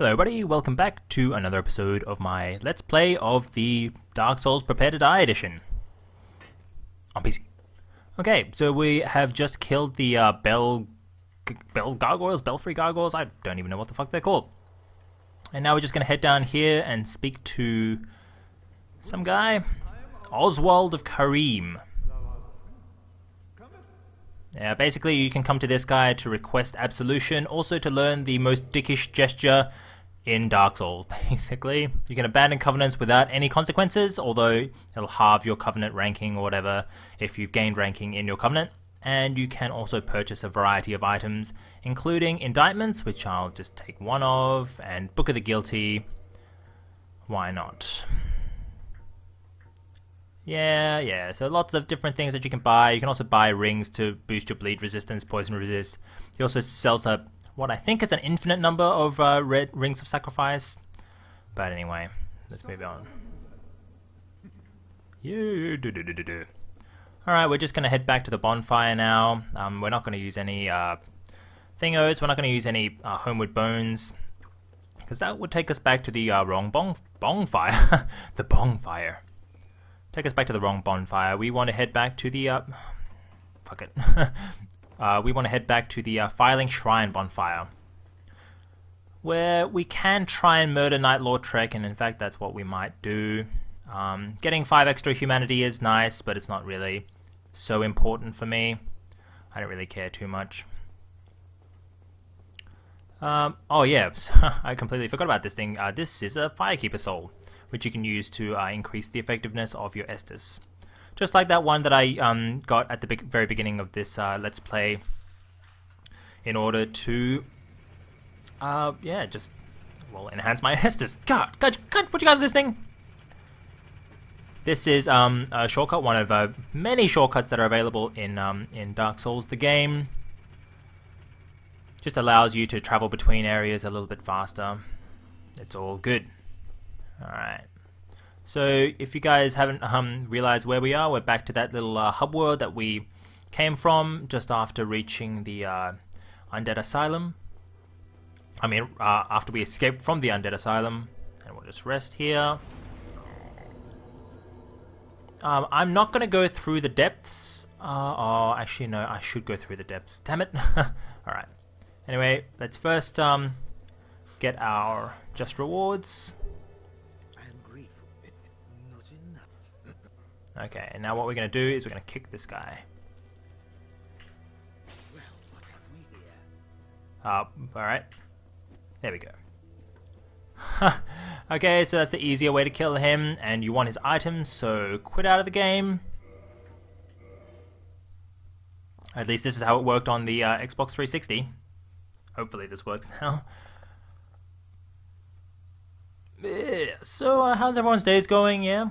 Hello everybody, welcome back to another episode of my Let's Play of the Dark Souls Prepare to Die edition. On PC. Okay, so we have just killed the uh, Bell... Bell Gargoyles? Belfry Gargoyles? I don't even know what the fuck they're called. And now we're just going to head down here and speak to some guy. Oswald of Carim. Yeah, basically you can come to this guy to request absolution, also to learn the most dickish gesture in Dark Souls, basically. You can abandon covenants without any consequences, although it'll halve your covenant ranking or whatever if you've gained ranking in your covenant. And you can also purchase a variety of items, including indictments, which I'll just take one of, and Book of the Guilty. Why not? Yeah, yeah, so lots of different things that you can buy. You can also buy rings to boost your bleed resistance, poison resist. He also sells a what I think is an infinite number of uh, red rings of sacrifice. But anyway, let's move on. Yeah, do, do, do, do, do. Alright, we're just to head back to the bonfire now. Um, we're not to use any uh, thingos, we're not to use any uh, homeward bones. Because that would take us back to the uh, wrong bong bonfire. the bonfire. Take us back to the wrong bonfire. We want to head back to the... Uh, fuck it. uh, we want to head back to the uh, Firelink Shrine bonfire, where we can try and murder Knight Lautrec, and in fact that's what we might do. Um, getting 5 extra humanity is nice, but it's not really so important for me. I don't really care too much. Um, oh yeah, I completely forgot about this thing. Uh, this is a Firekeeper Soul, which you can use to uh, increase the effectiveness of your Estus. Just like that one that I um, got at the very beginning of this uh, Let's Play in order to, uh, yeah, just, well, enhance my Estus. God, God, God, what you guys listening? This is um, a shortcut, one of uh, many shortcuts that are available in, um, in Dark Souls, the game. Just allows you to travel between areas a little bit faster. It's all good. Alright. So if you guys haven't um, realized where we are, we're back to that little uh, hub world that we came from just after reaching the uh, Undead Asylum. I mean, uh, after we escaped from the Undead Asylum. And we'll just rest here. Um, I'm not going to go through the depths. Uh, oh, actually, no, I should go through the depths. Damn it. Alright. Anyway, let's first um, get our just rewards. Okay, and now what we're going to do is we're going to kick this guy. Uh, alright. There we go. okay, so that's the easier way to kill him, and you want his items, so quit out of the game. At least this is how it worked on the uh, Xbox 360. Hopefully this works now. So, uh, how's everyone's days going, yeah?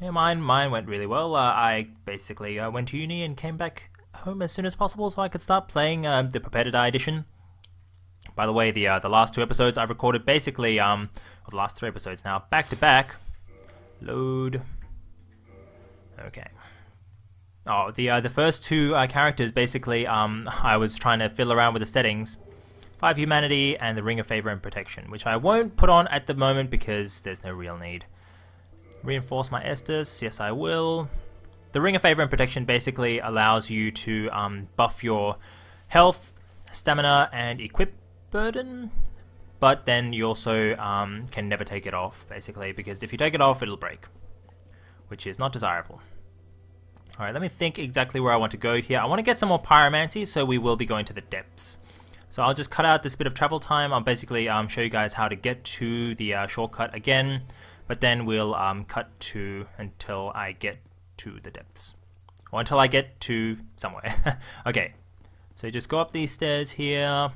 Yeah, mine mine went really well. Uh, I basically uh, went to uni and came back home as soon as possible so I could start playing uh, the Prepare to Die edition. By the way, the uh, the last two episodes I've recorded basically, um, well, the last three episodes now, back to back. Load. Okay. Oh, the uh, the first two uh, characters basically, um, I was trying to fiddle around with the settings. Five Humanity and the Ring of Favor and Protection, which I won't put on at the moment because there's no real need. Reinforce my Estus, yes I will. The Ring of Favor and Protection basically allows you to um, buff your health, stamina, and equip burden, but then you also um, can never take it off, basically, because if you take it off, it'll break, which is not desirable. Alright, let me think exactly where I want to go here. I want to get some more pyromancy, so we will be going to the depths. So I'll just cut out this bit of travel time. I'll basically um, show you guys how to get to the uh, shortcut again but then we'll um, cut to until I get to the depths. Or until I get to somewhere. okay, so just go up these stairs here,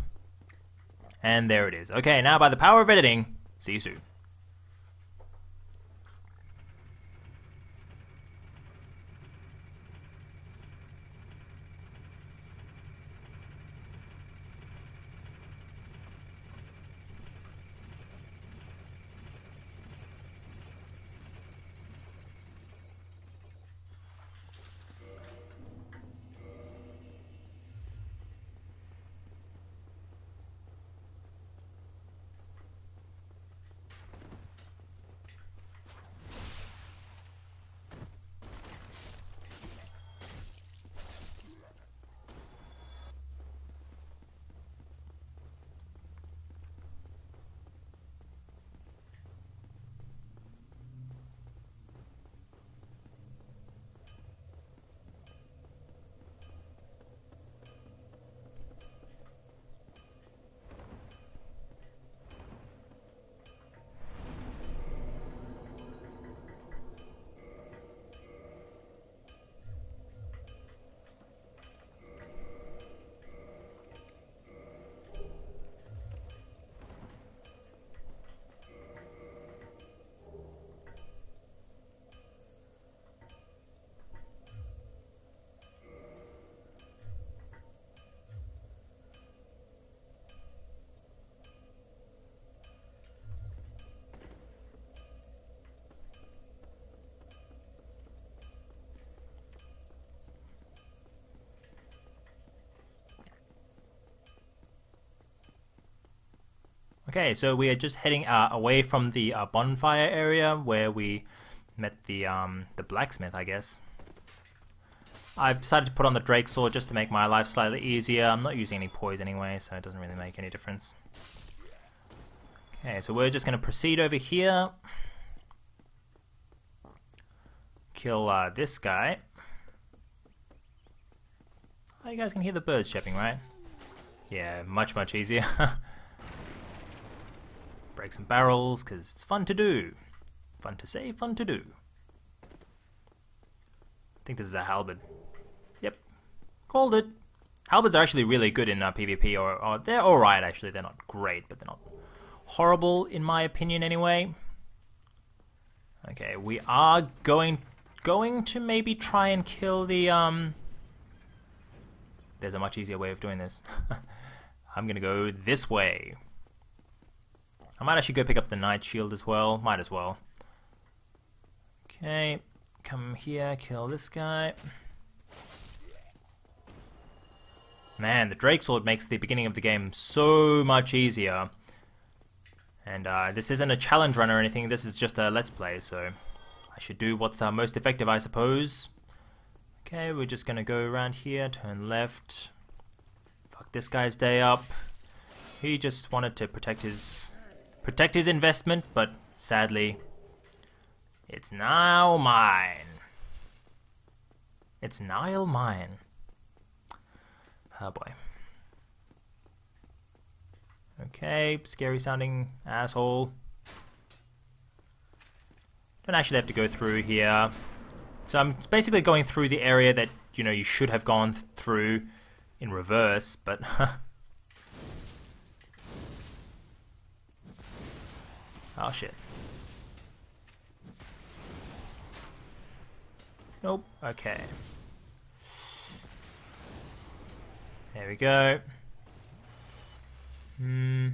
and there it is. Okay, now by the power of editing, see you soon. Okay, so we are just heading uh, away from the uh, bonfire area where we met the um, the blacksmith, I guess. I've decided to put on the Drake Sword just to make my life slightly easier. I'm not using any poise anyway, so it doesn't really make any difference. Okay, so we're just going to proceed over here. Kill uh, this guy. Oh, you guys can hear the birds chirping, right? Yeah, much, much easier. Break some barrels, because it's fun to do. Fun to say, fun to do. I think this is a halberd. Yep. Called it. Halberds are actually really good in uh, PvP, or, or they're alright actually. They're not great, but they're not horrible in my opinion anyway. Okay, we are going going to maybe try and kill the um there's a much easier way of doing this. I'm gonna go this way. I might actually go pick up the Knight Shield as well. Might as well. Okay, come here, kill this guy. Man, the Drake Sword makes the beginning of the game so much easier. And uh, this isn't a challenge run or anything, this is just a Let's Play, so I should do what's uh, most effective, I suppose. Okay, we're just gonna go around here, turn left. Fuck this guy's day up. He just wanted to protect his protect his investment, but sadly, it's now mine. It's Nile mine. Oh boy. Okay, scary sounding asshole. Don't actually have to go through here. So I'm basically going through the area that, you know, you should have gone th through in reverse, but... oh shit. Nope, okay. There we go. Hmm.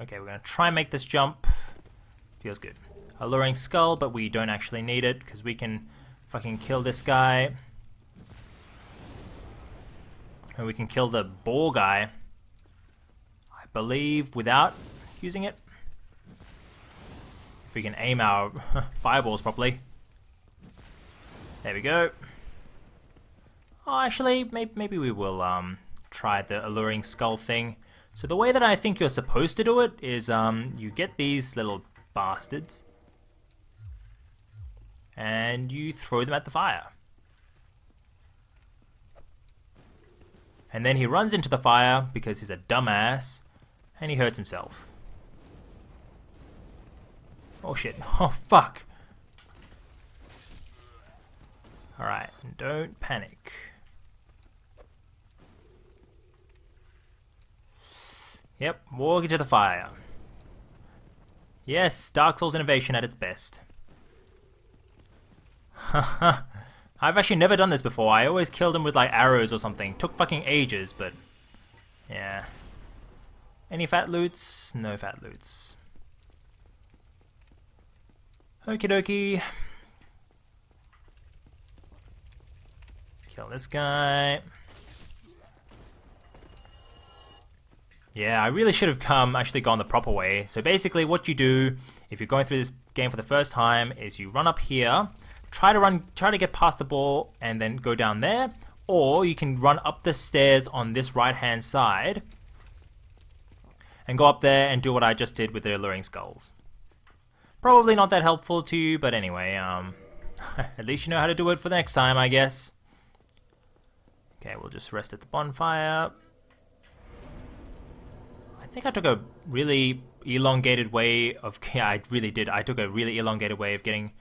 Okay, we're going to try and make this jump. Feels good alluring skull, but we don't actually need it because we can fucking kill this guy. And we can kill the boar guy, I believe, without using it. We can aim our fireballs properly. There we go. Oh, actually, maybe, maybe we will um, try the alluring skull thing. So the way that I think you're supposed to do it is um, you get these little bastards and you throw them at the fire. And then he runs into the fire because he's a dumbass and he hurts himself. Oh shit. Oh fuck. Alright, don't panic. Yep, walk into the fire. Yes, Dark Souls innovation at its best. Haha. I've actually never done this before. I always killed him with like arrows or something. Took fucking ages, but yeah. Any fat loots? No fat loots. Okie dokie. Kill this guy. Yeah, I really should have come actually gone the proper way. So basically what you do if you're going through this game for the first time is you run up here try to run, try to get past the ball and then go down there, or you can run up the stairs on this right hand side and go up there and do what I just did with the alluring skulls. Probably not that helpful to you, but anyway, um, at least you know how to do it for the next time, I guess. Okay, we'll just rest at the bonfire. I think I took a really elongated way of... Yeah, I really did. I took a really elongated way of getting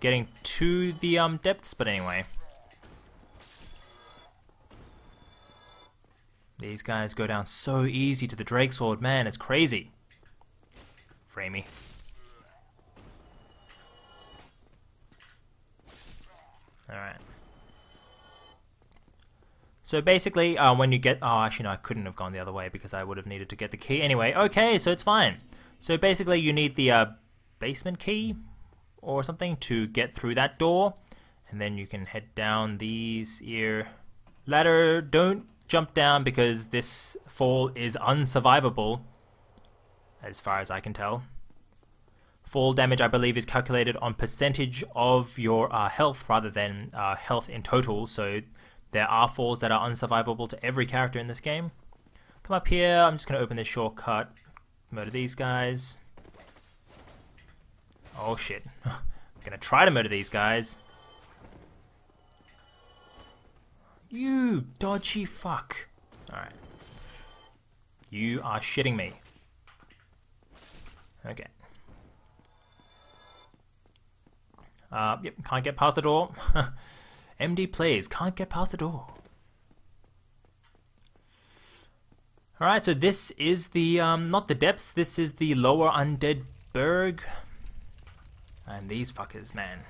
getting to the um, depths, but anyway. These guys go down so easy to the Drake Sword, man, it's crazy. Framey. Alright. So basically, uh, when you get... Oh, actually, no, I couldn't have gone the other way because I would have needed to get the key. Anyway, okay, so it's fine. So basically, you need the uh, basement key, or something to get through that door and then you can head down these here ladder don't jump down because this fall is unsurvivable, as far as I can tell. Fall damage, I believe, is calculated on percentage of your uh, health rather than uh, health in total. So there are falls that are unsurvivable to every character in this game. Come up here. I'm just going to open this shortcut. Murder these guys. Oh shit. I'm going to try to murder these guys. You dodgy fuck. Alright. You are shitting me. Okay. Uh, yep, can't get past the door. MD plays, can't get past the door. Alright, so this is the, um, not the depths, this is the lower undead Burg. And these fuckers, man.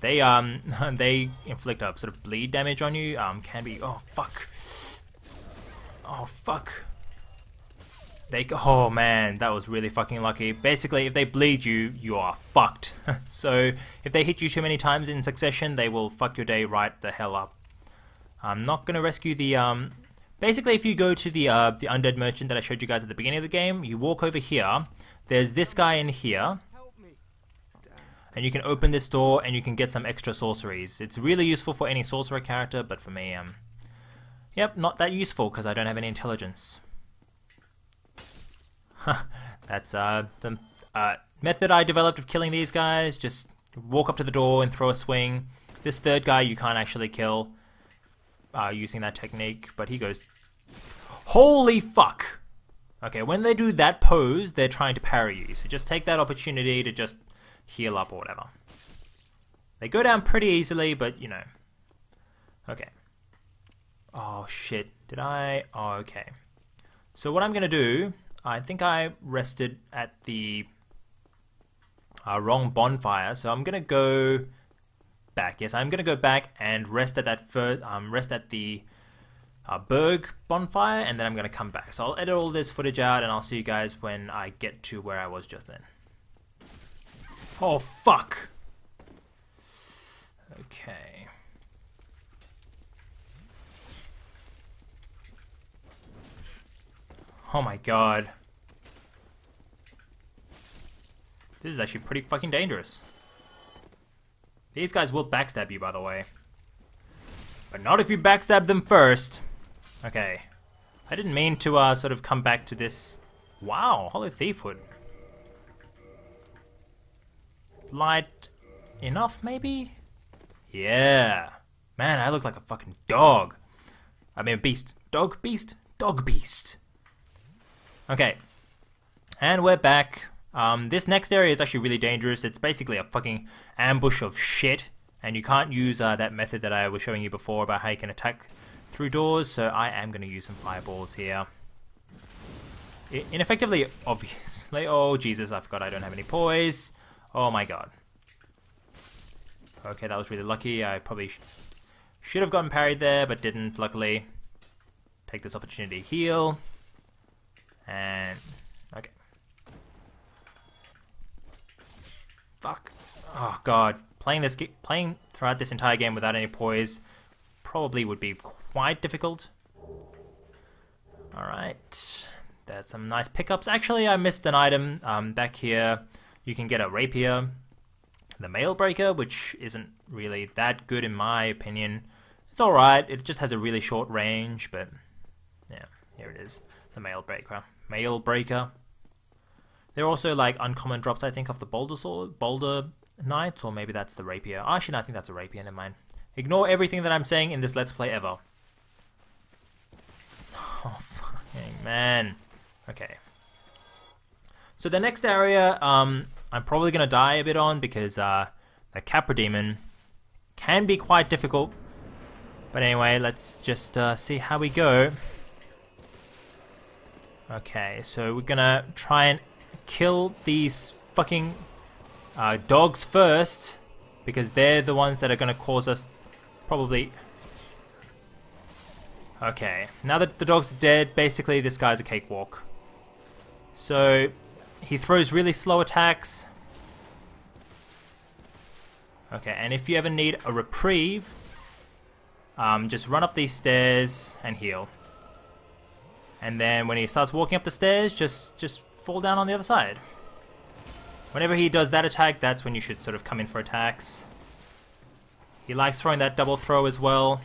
They, um, they inflict a sort of bleed damage on you, um, can be, oh fuck. Oh fuck. They oh man, that was really fucking lucky. Basically, if they bleed you, you are fucked. so if they hit you too many times in succession, they will fuck your day right the hell up. I'm not gonna rescue the um. Basically, if you go to the uh, the undead merchant that I showed you guys at the beginning of the game, you walk over here. There's this guy in here. And you can open this door and you can get some extra sorceries. It's really useful for any sorcerer character, but for me, um, yep, not that useful because I don't have any intelligence. That's uh, the uh, method I developed of killing these guys. Just walk up to the door and throw a swing. This third guy you can't actually kill uh, using that technique, but he goes, Holy fuck! Okay, when they do that pose, they're trying to parry you, so just take that opportunity to just heal up or whatever. They go down pretty easily, but you know. Okay. Oh shit, did I? Oh, okay. So what I'm gonna do I think I rested at the uh, wrong bonfire, so I'm gonna go back. Yes, I'm gonna go back and rest at that first. Um, rest at the uh, Burg bonfire, and then I'm gonna come back. So I'll edit all this footage out, and I'll see you guys when I get to where I was just then. Oh fuck. Okay. Oh my god. This is actually pretty fucking dangerous. These guys will backstab you, by the way. But not if you backstab them first. Okay. I didn't mean to uh, sort of come back to this... Wow, Hollow Thiefwood. Light enough, maybe? Yeah. Man, I look like a fucking dog. I mean, beast. Dog beast? Dog beast. Okay. And we're back. Um, this next area is actually really dangerous. It's basically a fucking ambush of shit. And you can't use uh, that method that I was showing you before about how you can attack through doors. So I am going to use some fireballs here. ineffectively, obviously. Oh, Jesus, I forgot I don't have any poise. Oh my god. Okay, that was really lucky. I probably sh should have gotten parried there, but didn't, luckily. Take this opportunity to heal. And, okay. Fuck. Oh god. Playing this playing throughout this entire game without any poise probably would be quite difficult. Alright. There's some nice pickups. Actually, I missed an item um, back here. You can get a rapier. The mail breaker, which isn't really that good in my opinion. It's alright, it just has a really short range, but yeah, here it is. The mail breaker mail breaker. There are also like uncommon drops, I think, of the Balder sword, Balder knights, or maybe that's the rapier. Actually, no, I think that's a rapier. Never mind. Ignore everything that I'm saying in this Let's Play ever. Oh, fucking man. Okay. So the next area, um, I'm probably gonna die a bit on because uh, the Capra Demon can be quite difficult. But anyway, let's just uh, see how we go. Okay, so we're gonna try and kill these fucking uh, dogs first because they're the ones that are gonna cause us probably... Okay, now that the dogs are dead, basically this guy's a cakewalk. So, he throws really slow attacks. Okay, and if you ever need a reprieve, um, just run up these stairs and heal. And then when he starts walking up the stairs, just just fall down on the other side. Whenever he does that attack, that's when you should sort of come in for attacks. He likes throwing that double throw as well.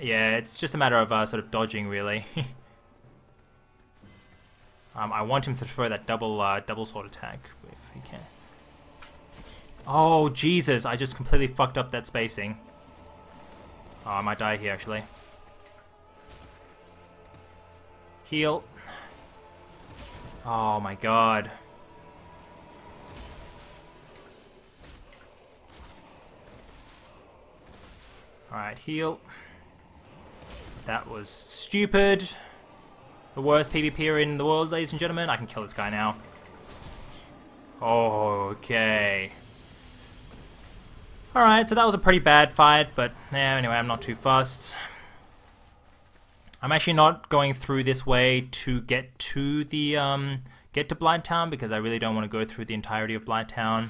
Yeah, it's just a matter of uh, sort of dodging, really. um, I want him to throw that double uh, double sword attack if he can. Oh, Jesus, I just completely fucked up that spacing. Oh, I might die here, actually. Heal. Oh my god. Alright, heal. That was stupid. The worst PvPer in the world, ladies and gentlemen. I can kill this guy now. Oh okay. Alright, so that was a pretty bad fight, but yeah, anyway, I'm not too fussed. I'm actually not going through this way to get to the um, get to Blighttown because I really don't want to go through the entirety of Blighttown.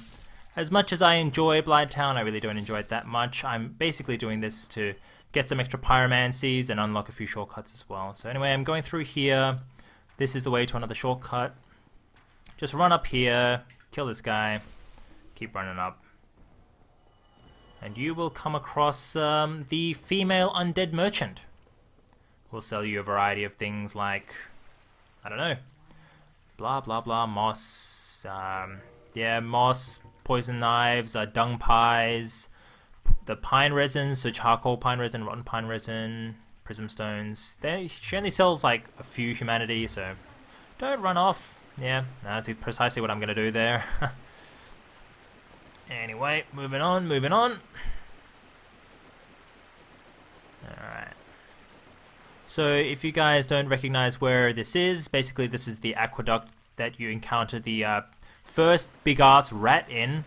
As much as I enjoy Blighttown, I really don't enjoy it that much. I'm basically doing this to get some extra pyromancies and unlock a few shortcuts as well. So anyway, I'm going through here. This is the way to another shortcut. Just run up here, kill this guy, keep running up. And you will come across um, the female undead merchant will sell you a variety of things like, I don't know, blah blah blah, moss, um, yeah, moss, poison knives, uh, dung pies, the pine resin, so charcoal pine resin, rotten pine resin, prism stones. They, she only sells like a few humanity, so don't run off. Yeah, that's precisely what I'm going to do there. anyway, moving on, moving on. Alright. So if you guys don't recognize where this is, basically this is the aqueduct that you encounter the uh, first big ass rat in.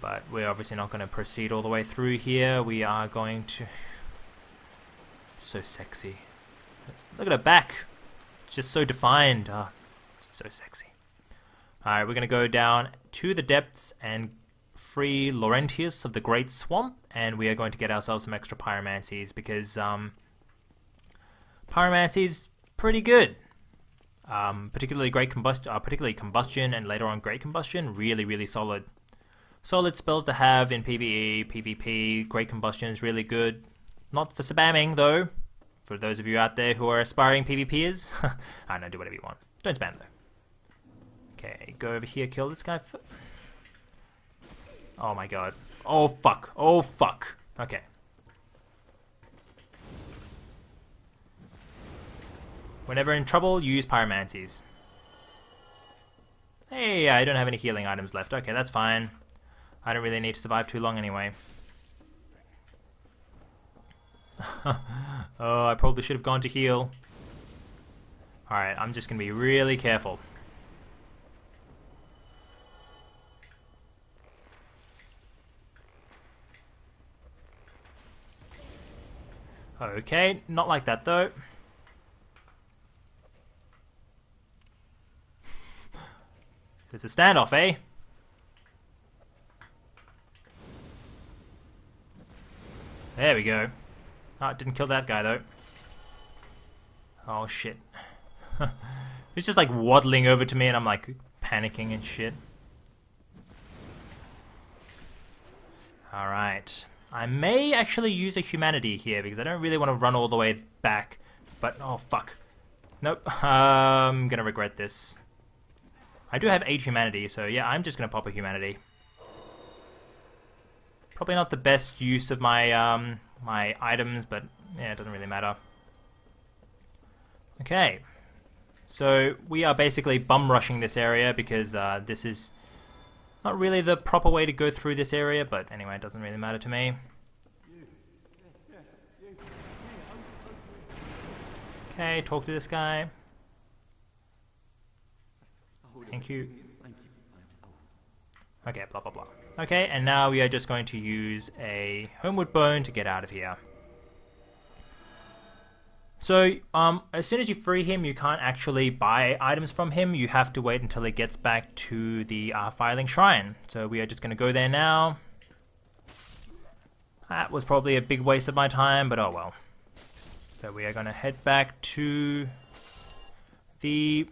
But we're obviously not going to proceed all the way through here. We are going to... So sexy. Look at her back. It's just so defined. Oh, so sexy. Alright, we're going to go down to the depths and free Laurentius of the Great Swamp. And we are going to get ourselves some extra pyromancies because... um Pyromancy's pretty good. Um, particularly great combustion, uh, particularly combustion, and later on great combustion, really, really solid. Solid spells to have in PVE, PvP. Great combustion is really good. Not for spamming though. For those of you out there who are aspiring PvPers, I know, do whatever you want. Don't spam though. Okay, go over here, kill this guy. Oh my god. Oh fuck. Oh fuck. Okay. Whenever in trouble, use pyromancies. Hey, I don't have any healing items left. Okay, that's fine. I don't really need to survive too long anyway. oh, I probably should have gone to heal. Alright, I'm just going to be really careful. Okay, not like that though. So it's a standoff, eh? There we go. Oh, it didn't kill that guy, though. Oh, shit. He's just, like, waddling over to me, and I'm, like, panicking and shit. Alright. I may actually use a humanity here, because I don't really want to run all the way back. But, oh, fuck. Nope. I'm gonna regret this. I do have 8 humanity, so yeah, I'm just going to pop a humanity. Probably not the best use of my um, my items, but yeah, it doesn't really matter. Okay, so we are basically bum rushing this area because uh, this is not really the proper way to go through this area, but anyway, it doesn't really matter to me. Okay, talk to this guy. Thank you. Okay, blah blah blah. Okay, and now we are just going to use a homeward bone to get out of here. So, um, as soon as you free him, you can't actually buy items from him. You have to wait until he gets back to the uh, Firelink Shrine. So we are just going to go there now. That was probably a big waste of my time, but oh well. So we are going to head back to the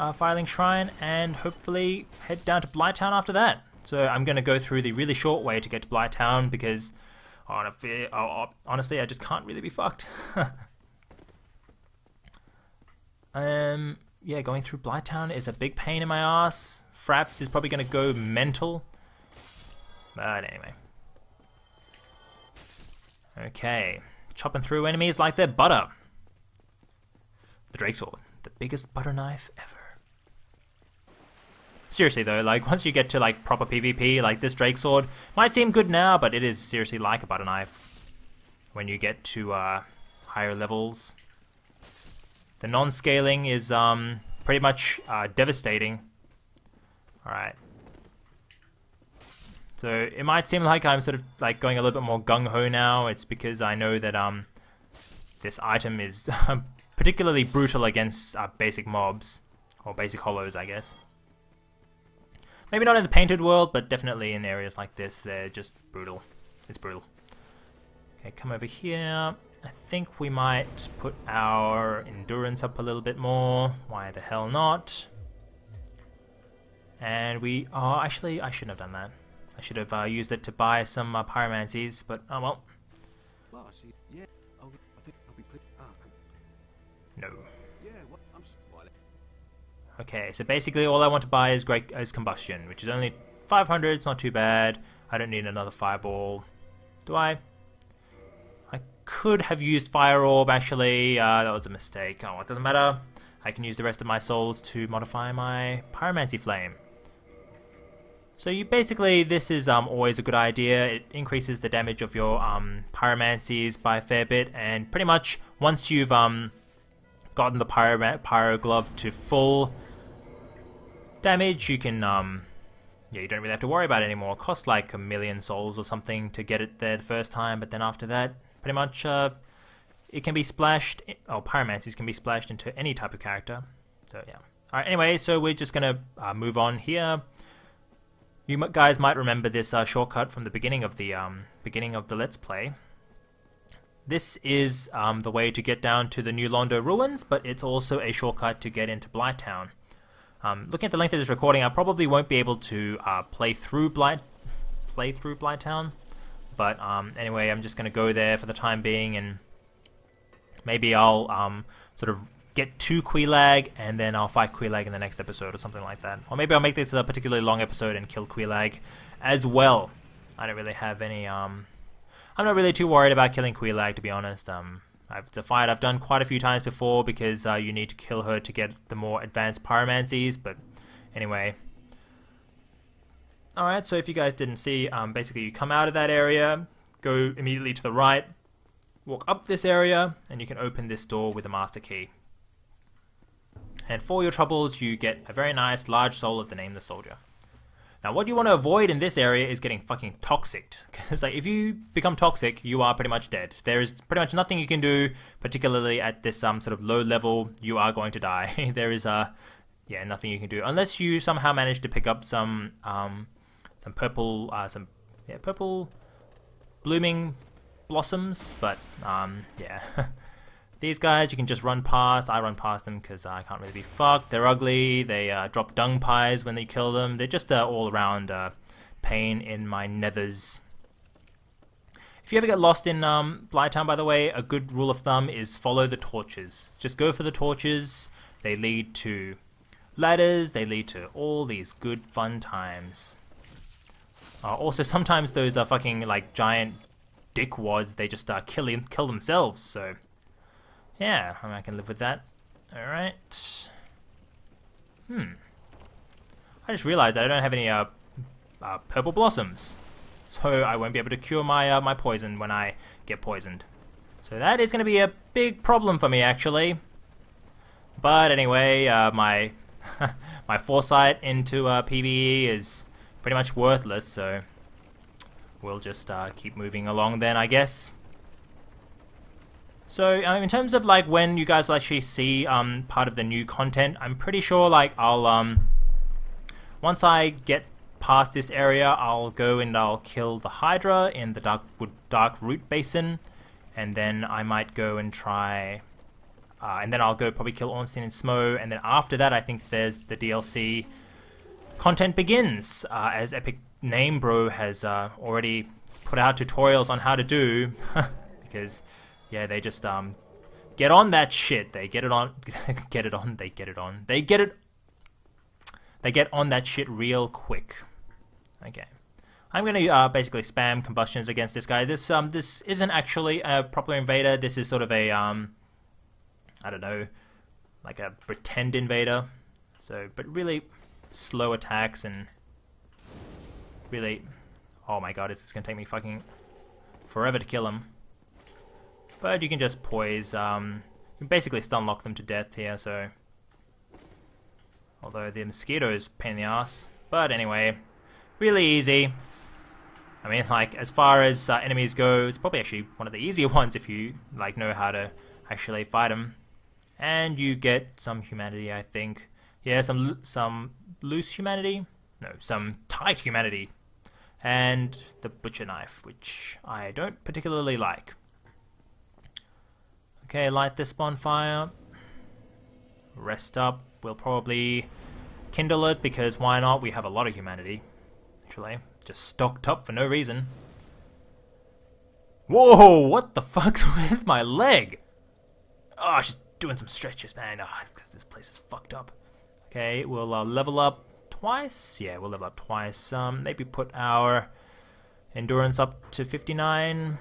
uh, Firelink Shrine and hopefully head down to Blighttown after that. So I'm going to go through the really short way to get to Blighttown because honestly I just can't really be fucked. um, yeah, going through Blighttown is a big pain in my ass. Fraps is probably going to go mental. But anyway. Okay. Chopping through enemies like they're butter. The Drake Sword. The biggest butter knife ever. Seriously though, like once you get to like proper PvP, like this Drake Sword might seem good now, but it is seriously like a butter knife when you get to uh, higher levels. The non-scaling is um, pretty much uh, devastating. Alright. So it might seem like I'm sort of like going a little bit more gung-ho now. It's because I know that um, this item is particularly brutal against uh, basic mobs. Or basic hollows, I guess. Maybe not in the painted world, but definitely in areas like this, they're just brutal. It's brutal. Okay, come over here. I think we might put our endurance up a little bit more. Why the hell not? And we... Oh, actually, I shouldn't have done that. I should have uh, used it to buy some uh, pyromancies, but oh well. No. Okay, so basically all I want to buy is great is combustion, which is only 500. It's not too bad. I don't need another fireball. Do I? I could have used fire orb actually. Uh, that was a mistake. Oh, it doesn't matter. I can use the rest of my souls to modify my pyromancy flame. So you basically, this is um, always a good idea. It increases the damage of your um, pyromancies by a fair bit, and pretty much once you've um, gotten the pyro, pyro glove to full damage, you can um, yeah, you don't really have to worry about it anymore. It costs like a million souls or something to get it there the first time, but then after that, pretty much uh, it can be splashed. Oh, pyromancies can be splashed into any type of character. So yeah. All right. Anyway, so we're just gonna uh, move on here. You guys might remember this uh, shortcut from the beginning of the um, beginning of the Let's Play. This is um, the way to get down to the New Londo ruins, but it's also a shortcut to get into Blighttown. Um, looking at the length of this recording, I probably won't be able to uh, play through Blight, play through Blighttown, but um, anyway, I'm just going to go there for the time being, and maybe I'll um, sort of get to Quelaag, and then I'll fight Quelaag in the next episode or something like that. Or maybe I'll make this a particularly long episode and kill Quelaag as well. I don't really have any, um... I'm not really too worried about killing Quelaag, to be honest. Um, I've defied I've done quite a few times before because uh, you need to kill her to get the more advanced pyromancies, but anyway. Alright, so if you guys didn't see, um, basically you come out of that area, go immediately to the right, walk up this area, and you can open this door with a master key. And for your troubles, you get a very nice large soul of the Nameless Soldier. Now, what you want to avoid in this area is getting fucking toxic. Because like, if you become toxic, you are pretty much dead. There is pretty much nothing you can do, particularly at this um, sort of low level. You are going to die. there is, uh, yeah, nothing you can do. Unless you somehow manage to pick up some, um, some purple, uh, some, yeah, purple blooming blossoms. But, um, yeah. These guys you can just run past. I run past them because I can't really be fucked. They're ugly. They uh, drop dung pies when they kill them. They're just uh, all around uh, pain in my nethers. If you ever get lost in um, Blighttown, by the way, a good rule of thumb is follow the torches. Just go for the torches. They lead to ladders. They lead to all these good fun times. Uh, also, sometimes those are fucking like giant dickwads. They just uh, kill kill themselves. So yeah, I, mean, I can live with that. Alright. Hmm. I just realized I don't have any uh, uh, purple blossoms. So I won't be able to cure my, uh, my poison when I get poisoned. So that is going to be a big problem for me, actually. But anyway, uh, my my foresight into uh, PvE is pretty much worthless, so we'll just uh, keep moving along then, I guess. So um, in terms of like when you guys will actually see um, part of the new content, I'm pretty sure like I'll um, once I get past this area, I'll go and I'll kill the Hydra in the Dark Dark Root Basin, and then I might go and try, uh, and then I'll go probably kill Ornstein and Smough, and then after that, I think there's the DLC content begins, uh, as Epic Name Bro has uh, already put out tutorials on how to do, because yeah, they just um get on that shit. They get it on, get it on. They get it on. They get it. They get on that shit real quick. Okay. I'm gonna uh, basically spam combustions against this guy. This um this isn't actually a proper invader. This is sort of a um I don't know like a pretend invader. So but really slow attacks and really oh my god it's gonna take me fucking forever to kill him. But you can just poise um you can basically stun lock them to death here so although the mosquito is pain in the ass. But anyway, really easy. I mean, like, as far as uh, enemies go, it's probably actually one of the easier ones if you, like, know how to actually fight them. And you get some humanity, I think. Yeah, some some loose humanity. No, some tight humanity. And the butcher knife, which I don't particularly like. Okay, light this bonfire. Rest up. We'll probably kindle it because why not? We have a lot of humanity actually. Just stocked up for no reason. Whoa, what the fuck's with my leg? Oh, just doing some stretches, man. Oh, this place is fucked up. Okay, we'll uh, level up twice. Yeah, we'll level up twice. Um, maybe put our endurance up to 59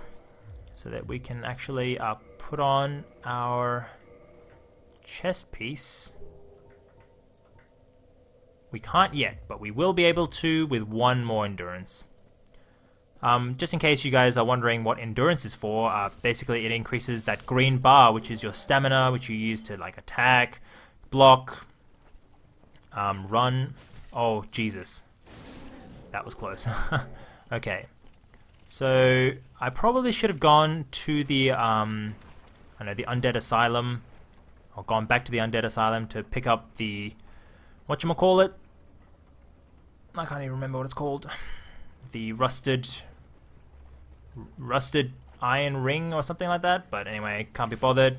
so that we can actually uh, put on our chest piece. We can't yet, but we will be able to with one more endurance. Um, just in case you guys are wondering what endurance is for, uh, basically it increases that green bar, which is your stamina, which you use to like attack, block, um, run. Oh Jesus, that was close. okay, so I probably should have gone to the um, I know the undead asylum, or gone back to the undead asylum to pick up the what you call it. I can't even remember what it's called. The rusted, rusted iron ring or something like that. But anyway, can't be bothered.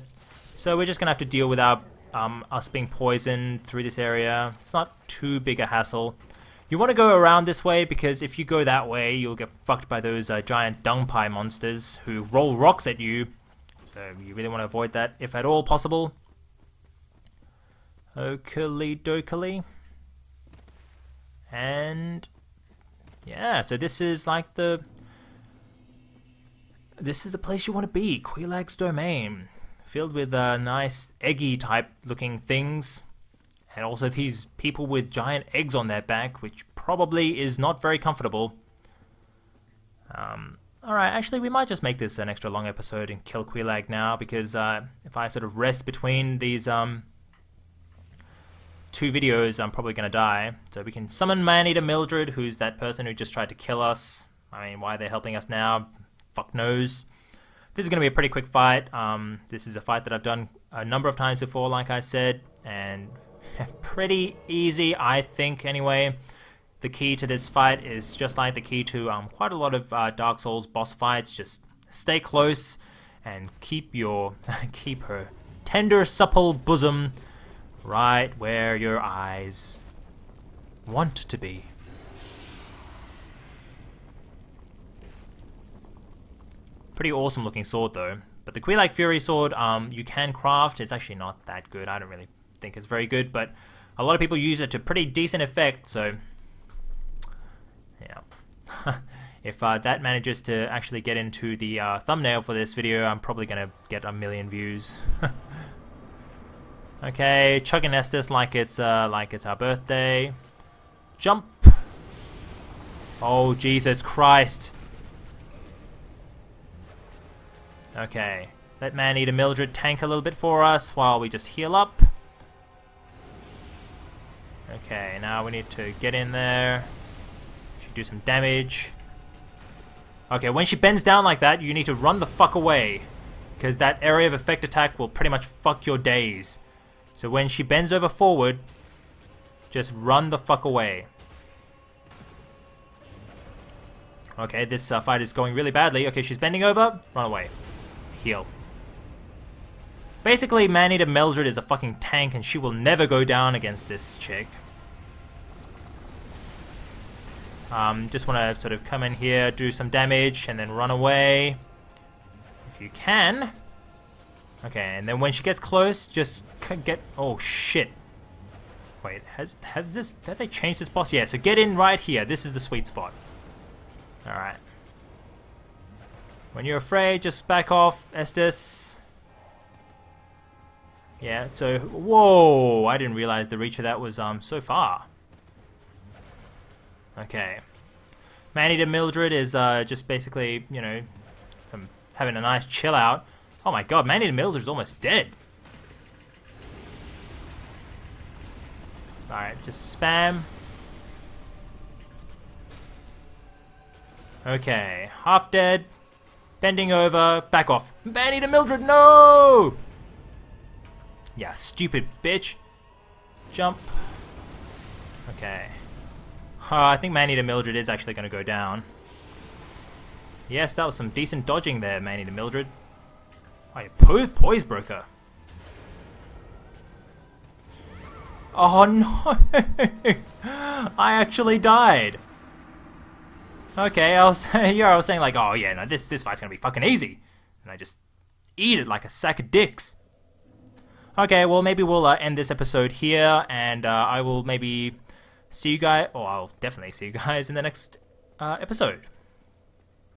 So we're just gonna have to deal with our um, us being poisoned through this area. It's not too big a hassle. You want to go around this way because if you go that way, you'll get fucked by those uh, giant dung pie monsters who roll rocks at you. So you really want to avoid that if at all possible. Oakley dokily. And yeah, so this is like the this is the place you want to be, Quelaag's domain, filled with uh, nice eggy type looking things, and also these people with giant eggs on their back, which probably is not very comfortable. Um, Alright, actually we might just make this an extra long episode and kill Quelaag now, because uh, if I sort of rest between these um, two videos, I'm probably going to die. So we can summon Maneater Mildred, who's that person who just tried to kill us. I mean, why they're helping us now, fuck knows. This is going to be a pretty quick fight. Um, this is a fight that I've done a number of times before, like I said, and pretty easy, I think, anyway. The key to this fight is just like the key to um, quite a lot of uh, Dark Souls boss fights. Just stay close and keep your keep her tender, supple bosom right where your eyes want to be. Pretty awesome looking sword though. But the Quelaag Fury sword, um, you can craft. It's actually not that good. I don't really think it's very good, but a lot of people use it to pretty decent effect, so... Yeah. if uh, that manages to actually get into the uh, thumbnail for this video, I'm probably going to get a million views. Okay, chugging Estus like it's uh, like it's our birthday. Jump! Oh Jesus Christ! Okay, let Maneater Mildred tank a little bit for us while we just heal up. Okay, now we need to get in there. Do some damage. Okay, when she bends down like that, you need to run the fuck away. Because that area of effect attack will pretty much fuck your days. So when she bends over forward, just run the fuck away. Okay, this uh, fight is going really badly. Okay, she's bending over. Run away. Heal. Basically, Maneater Mildred is a fucking tank and she will never go down against this chick. Um, just want to sort of come in here, do some damage, and then run away. If you can. Okay, and then when she gets close, just get... Oh, shit. Wait, has, has this... Have they changed this boss? Yeah, so get in right here. This is the sweet spot. Alright. When you're afraid, just back off, Estus. Yeah, so... Whoa! I didn't realize the reach of that was um so far. Okay. Maneater Mildred is uh, just basically, you know, some having a nice chill out. Oh my god, Maneater Mildred is almost dead. Alright, just spam. Okay, half dead. Bending over, back off. Maneater Mildred, no! Yeah, stupid bitch. Jump. Okay. Uh, I think Maneater Mildred is actually going to go down. Yes, that was some decent dodging there, Maneater Mildred. Oh, po poise broker. Oh no! I actually died. Okay, I was yeah, I was saying like, oh yeah, no, this this fight's gonna be fucking easy, and I just eat it like a sack of dicks. Okay, well maybe we'll uh, end this episode here, and uh, I will maybe see you guys, or I'll definitely see you guys in the next uh, episode.